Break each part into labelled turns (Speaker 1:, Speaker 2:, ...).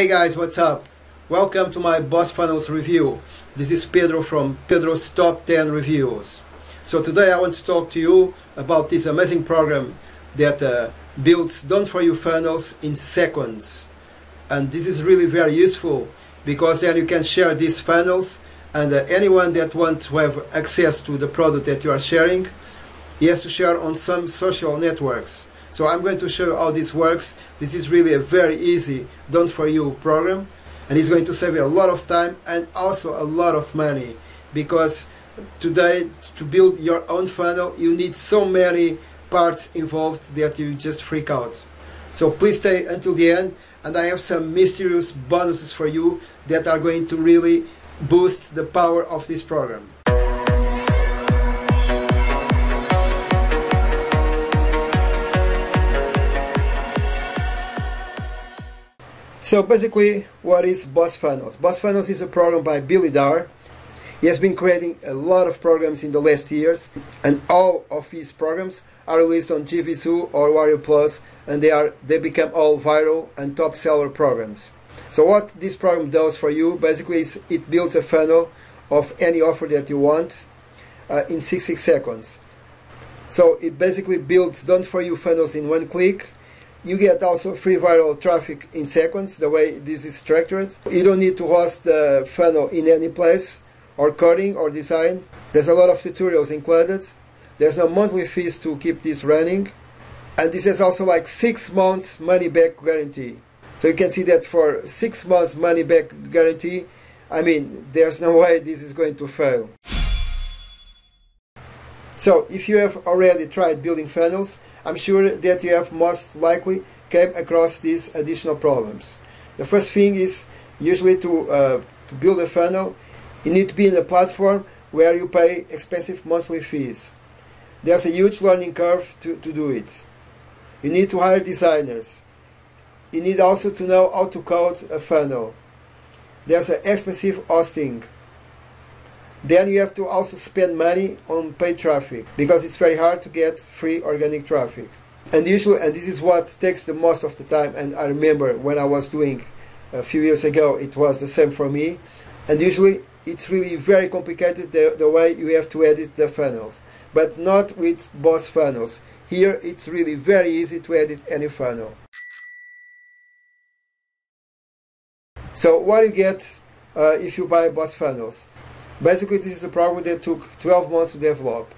Speaker 1: Hey guys, what's up? Welcome to my Boss Funnels review. This is Pedro from Pedro's Top 10 Reviews. So today I want to talk to you about this amazing program that uh, builds done for you funnels in seconds. And this is really very useful because then you can share these funnels and uh, anyone that wants to have access to the product that you are sharing, he has to share on some social networks. So I'm going to show you how this works. This is really a very easy done for you program and it's going to save you a lot of time and also a lot of money because today to build your own funnel you need so many parts involved that you just freak out. So please stay until the end and I have some mysterious bonuses for you that are going to really boost the power of this program. So basically, what is Boss Funnels? Boss Funnels is a program by Billy Darr. He has been creating a lot of programs in the last years, and all of his programs are released on JVZoo or Warrior Plus, and they are they become all viral and top seller programs. So what this program does for you basically is it builds a funnel of any offer that you want uh, in 60 seconds. So it basically builds done for you funnels in one click you get also free viral traffic in seconds, the way this is structured. You don't need to host the funnel in any place, or coding, or design. There's a lot of tutorials included. There's no monthly fees to keep this running. And this is also like six months money back guarantee. So you can see that for six months money back guarantee, I mean, there's no way this is going to fail. So if you have already tried building funnels, I'm sure that you have most likely came across these additional problems. The first thing is usually to, uh, to build a funnel, you need to be in a platform where you pay expensive monthly fees. There's a huge learning curve to, to do it. You need to hire designers. You need also to know how to code a funnel. There's an expensive hosting. Then you have to also spend money on paid traffic because it's very hard to get free organic traffic. And usually, and this is what takes the most of the time. And I remember when I was doing a few years ago, it was the same for me. And usually, it's really very complicated the, the way you have to edit the funnels, but not with Boss funnels. Here, it's really very easy to edit any funnel. So, what you get uh, if you buy Boss funnels? Basically, this is a program that took 12 months to develop.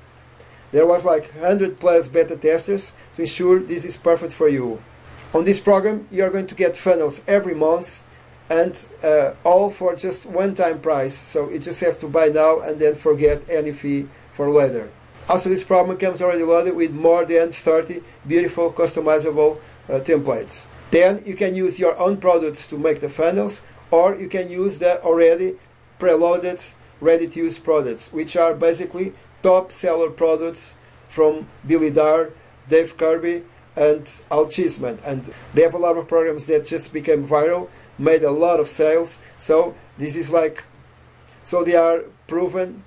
Speaker 1: There was like 100 plus beta testers to ensure this is perfect for you. On this program, you are going to get funnels every month and uh, all for just one-time price. So you just have to buy now and then forget any fee for later. Also, this program comes already loaded with more than 30 beautiful customizable uh, templates. Then you can use your own products to make the funnels or you can use the already preloaded ready-to-use products, which are basically top seller products from Billy Darr, Dave Kirby, and Al Cheeseman. And they have a lot of programs that just became viral, made a lot of sales. So this is like, so they are proven.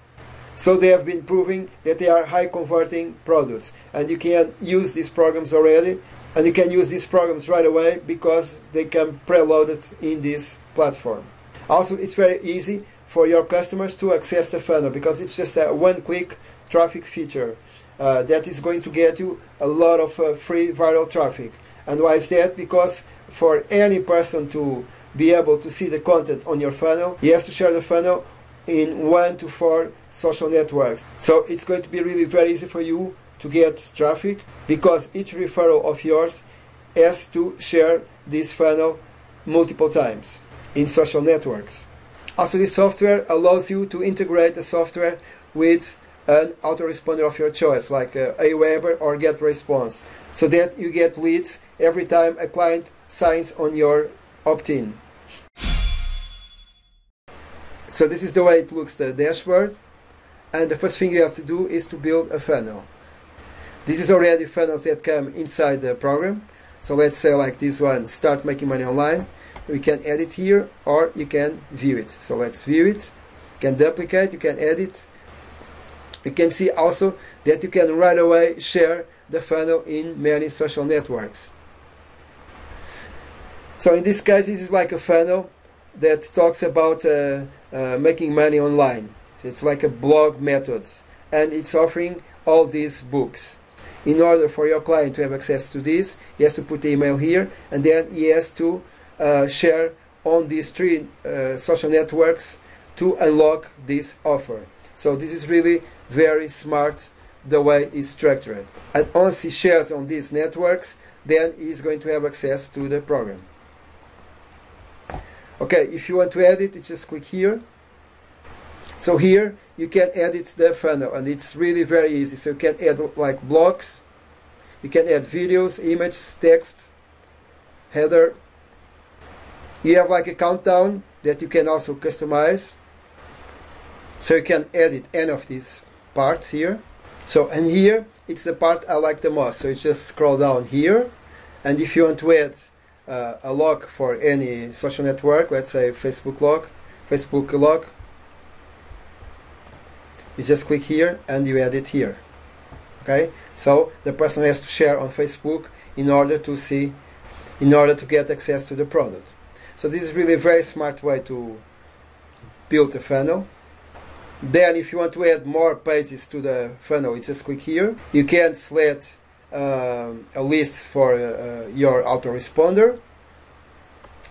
Speaker 1: So they have been proving that they are high converting products. And you can use these programs already. And you can use these programs right away because they come preloaded in this platform. Also, it's very easy for your customers to access the funnel because it's just a one-click traffic feature uh, that is going to get you a lot of uh, free viral traffic. And why is that? Because for any person to be able to see the content on your funnel, he has to share the funnel in one to four social networks. So it's going to be really very easy for you to get traffic because each referral of yours has to share this funnel multiple times in social networks. Also, this software allows you to integrate the software with an autoresponder of your choice, like uh, Aweber or GetResponse, so that you get leads every time a client signs on your opt-in. So this is the way it looks, the dashboard. And the first thing you have to do is to build a funnel. This is already funnels that come inside the program. So let's say like this one, start making money online you can edit here or you can view it so let's view it you can duplicate you can edit you can see also that you can right away share the funnel in many social networks So in this case, this is like a funnel that talks about uh, uh, making money online. So it's like a blog methods, and it's offering all these books. In order for your client to have access to this, he has to put the email here, and then he has to share on these three uh, social networks to unlock this offer. So this is really very smart the way it's structured. And once he shares on these networks, then he's going to have access to the program. Okay, if you want to edit, you just click here. So here you can edit the funnel and it's really very easy. So you can add like blocks, you can add videos, images, text, header. You have like a countdown that you can also customize. So you can edit any of these parts here. So and here it's the part I like the most. So you just scroll down here and if you want to add uh, a lock for any social network, let's say Facebook lock, Facebook lock, you just click here and you add it here. Okay, so the person has to share on Facebook in order to see, in order to get access to the product. So this is really a very smart way to build a funnel. Then if you want to add more pages to the funnel, you just click here. You can select um, a list for uh, uh, your autoresponder.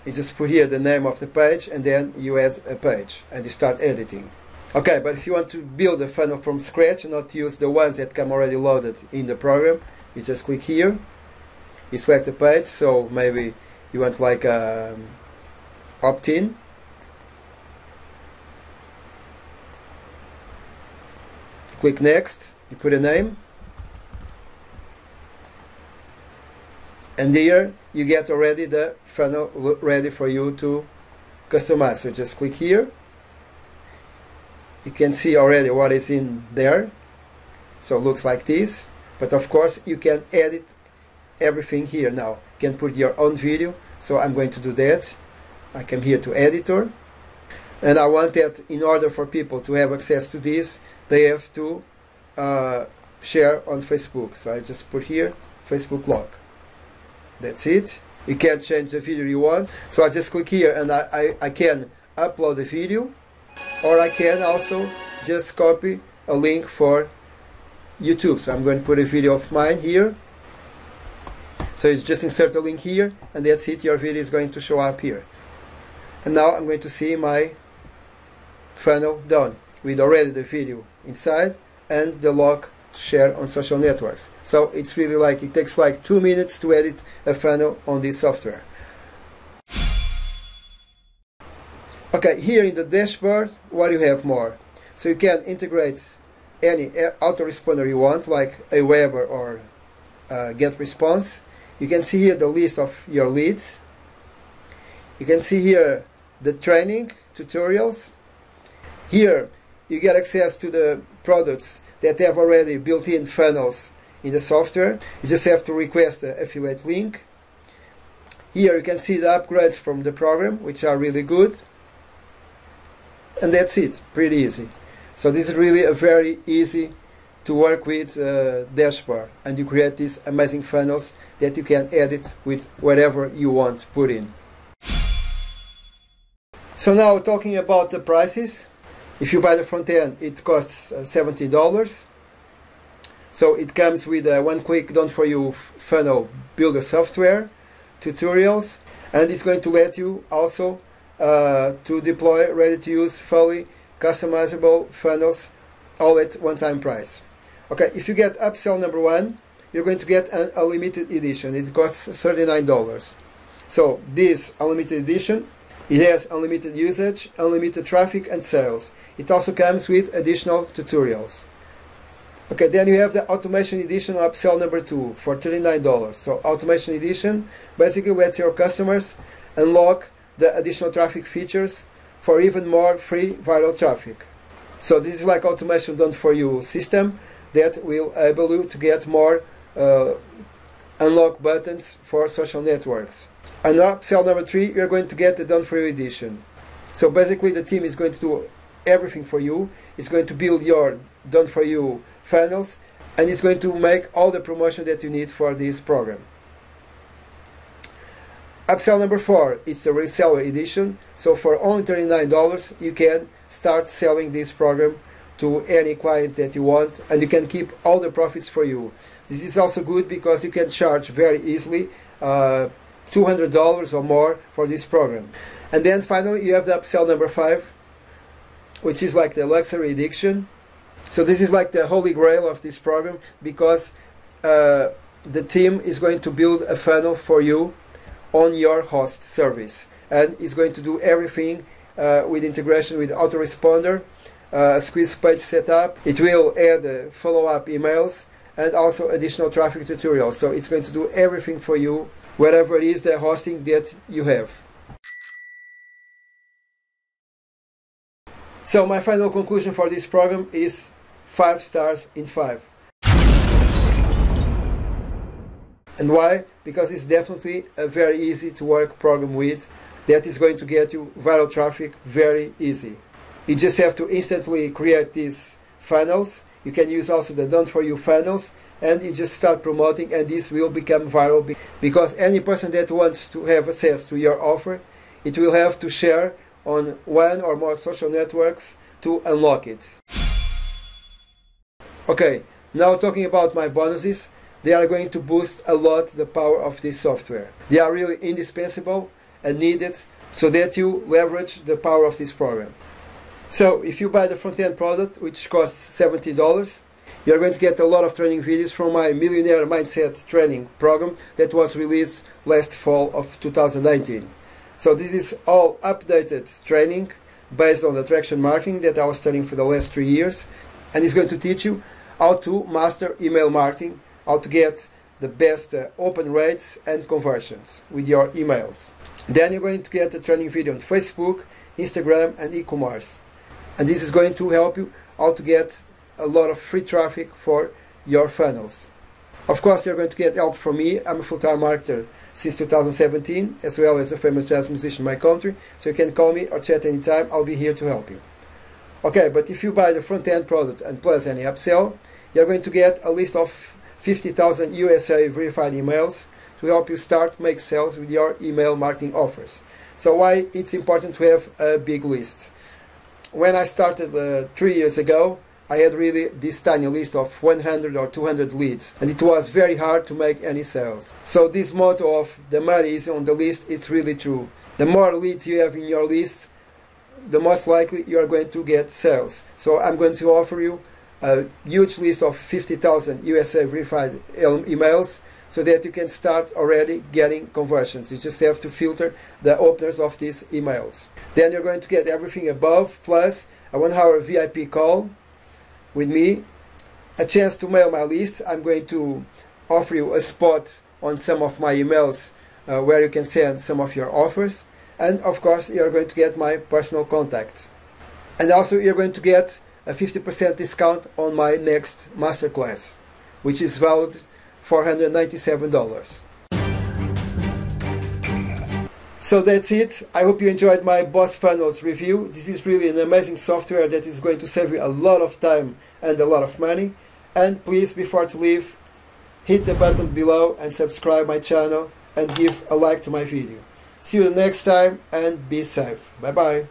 Speaker 1: You just put here the name of the page and then you add a page and you start editing. Okay, but if you want to build a funnel from scratch not use the ones that come already loaded in the program, you just click here. You select a page, so maybe you want like um, opt-in. Click next, you put a name, and here you get already the funnel ready for you to customize. So just click here. You can see already what is in there. So it looks like this. But of course you can edit everything here now. You can put your own video. So I'm going to do that I come here to editor. And I want that in order for people to have access to this they have to uh, share on Facebook. So I just put here Facebook log that's it. You can't change the video you want. So I just click here and I, I, I can upload the video or I can also just copy a link for YouTube. So I'm going to put a video of mine here. So it's just insert a link here and that's it. Your video is going to show up here and now I'm going to see my funnel done with already the video inside and the log to share on social networks. So it's really like it takes like two minutes to edit a funnel on this software. Okay, here in the dashboard, what you have more? So you can integrate any autoresponder you want, like Aweber or uh, GetResponse. You can see here the list of your leads. You can see here the training tutorials. Here you get access to the products that have already built-in funnels in the software. You just have to request the affiliate link. Here you can see the upgrades from the program, which are really good. And that's it, pretty easy. So this is really a very easy to work with uh, dashboard and you create these amazing funnels that you can edit with whatever you want to put in. So now talking about the prices. If you buy the front end, it costs uh, $70. So it comes with a one-click done for you funnel builder software, tutorials, and it's going to let you also uh, to deploy ready-to-use fully customizable funnels all at one-time price. Okay, if you get upsell number one, you're going to get an unlimited edition. It costs $39. So this unlimited edition it has unlimited usage, unlimited traffic and sales. It also comes with additional tutorials. Okay, then you have the Automation Edition upsell number 2 for $39. So Automation Edition basically lets your customers unlock the additional traffic features for even more free viral traffic. So this is like automation done for you system that will enable you to get more uh, unlock buttons for social networks. And upsell number three, you're going to get the done for you edition. So basically the team is going to do everything for you. It's going to build your done for you funnels and it's going to make all the promotion that you need for this program. Upsell number four, it's a reseller edition. So for only $39, you can start selling this program to any client that you want and you can keep all the profits for you. This is also good because you can charge very easily uh, $200 or more for this program. And then finally you have the upsell number five, which is like the luxury addiction. So this is like the holy grail of this program because uh, the team is going to build a funnel for you on your host service and is going to do everything uh, with integration with autoresponder, uh, squeeze page setup. It will add uh, follow-up emails and also additional traffic tutorials. So it's going to do everything for you, whatever it is the hosting that you have. So my final conclusion for this program is 5 stars in 5. And why? Because it's definitely a very easy to work program with that is going to get you viral traffic very easy. You just have to instantly create these funnels. You can use also the done for you funnels and you just start promoting and this will become viral because any person that wants to have access to your offer, it will have to share on one or more social networks to unlock it. Okay, now talking about my bonuses, they are going to boost a lot the power of this software. They are really indispensable and needed so that you leverage the power of this program. So if you buy the front-end product, which costs $70, you're going to get a lot of training videos from my Millionaire Mindset training program that was released last fall of 2019. So this is all updated training based on attraction marketing that I was studying for the last three years and it's going to teach you how to master email marketing, how to get the best uh, open rates and conversions with your emails. Then you're going to get a training video on Facebook, Instagram and e-commerce. And this is going to help you how to get a lot of free traffic for your funnels. Of course, you're going to get help from me. I'm a full-time marketer since 2017, as well as a famous jazz musician in my country. So you can call me or chat anytime. I'll be here to help you. Okay, but if you buy the front-end product and plus any upsell, you're going to get a list of 50,000 USA verified emails to help you start make sales with your email marketing offers. So why it's important to have a big list. When I started uh, three years ago, I had really this tiny list of 100 or 200 leads and it was very hard to make any sales. So this motto of the money is on the list is really true. The more leads you have in your list, the most likely you are going to get sales. So I'm going to offer you a huge list of 50,000 USA verified emails so that you can start already getting conversions. You just have to filter the openers of these emails. Then you're going to get everything above plus a one hour VIP call with me, a chance to mail my list. I'm going to offer you a spot on some of my emails uh, where you can send some of your offers. And of course, you're going to get my personal contact. And also, you're going to get a 50% discount on my next masterclass, which is valid $497. So that's it. I hope you enjoyed my Boss Funnels review. This is really an amazing software that is going to save you a lot of time and a lot of money. And please, before to leave, hit the button below and subscribe my channel and give a like to my video. See you next time and be safe. Bye bye.